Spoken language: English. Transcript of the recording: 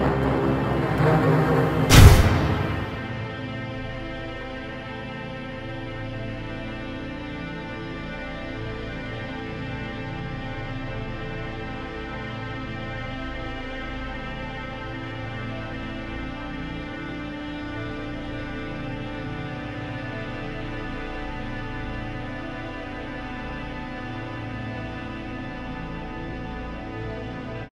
Bye.